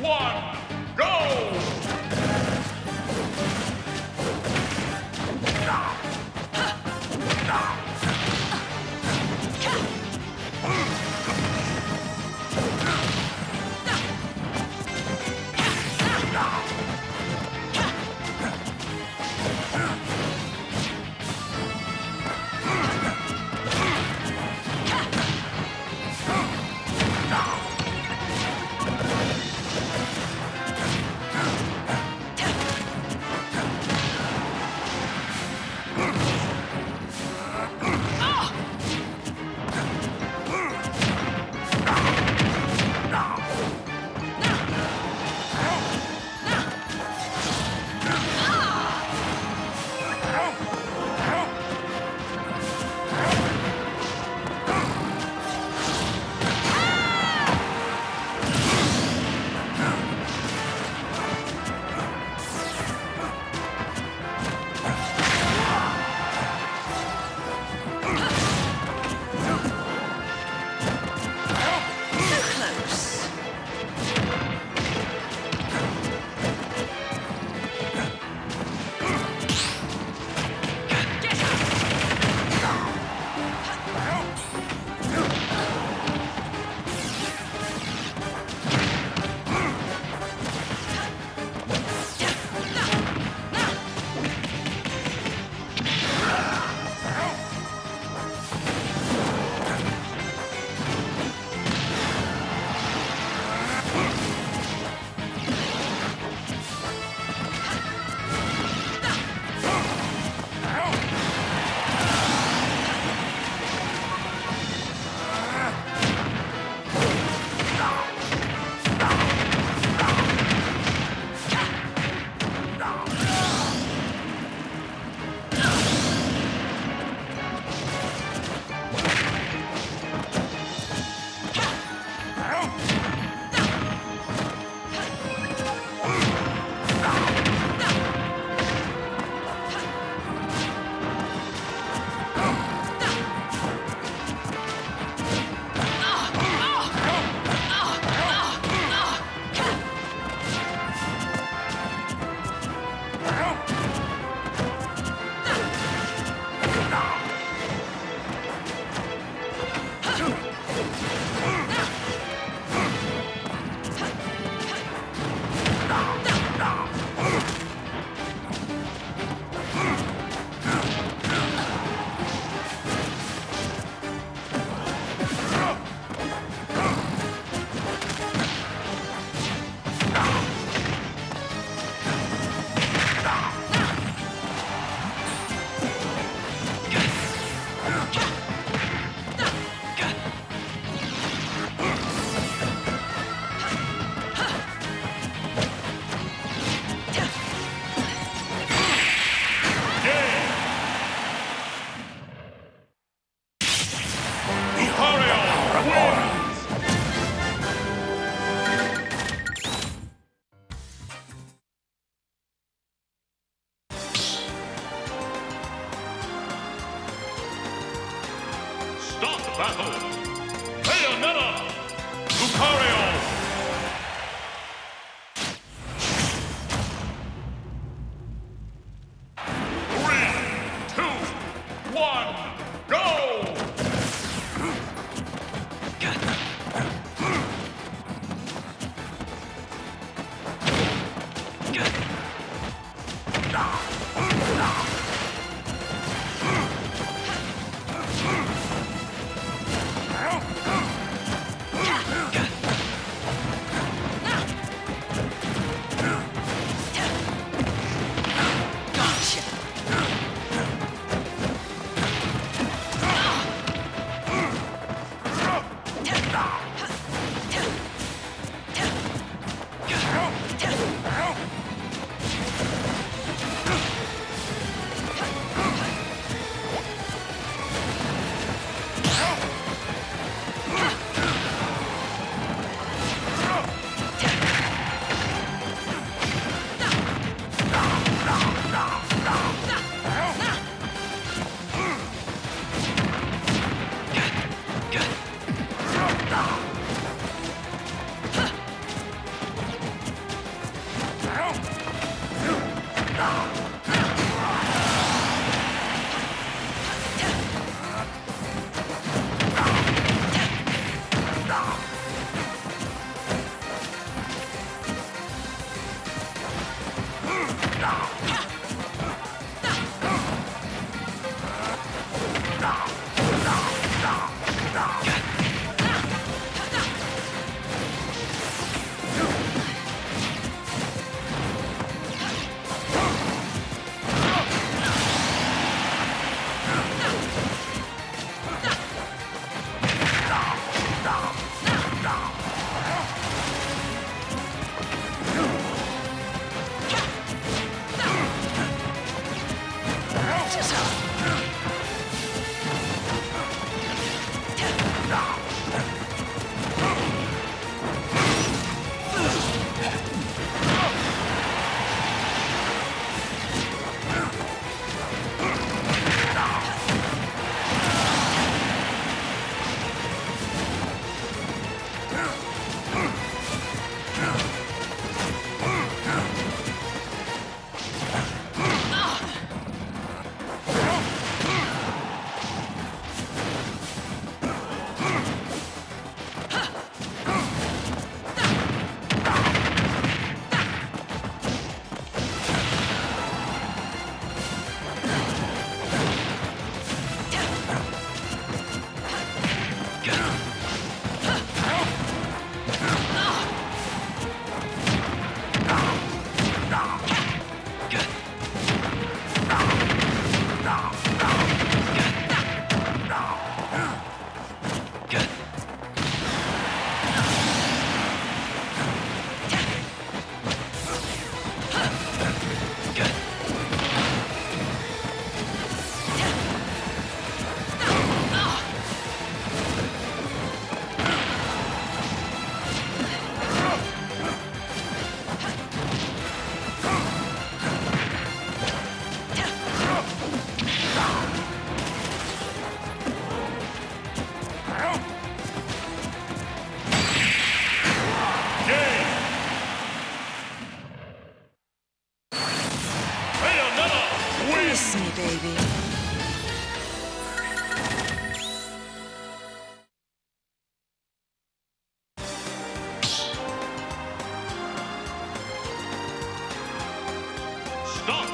one, Start battle! Lucario! Three, two, one, go!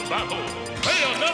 Battle. Bayonetta.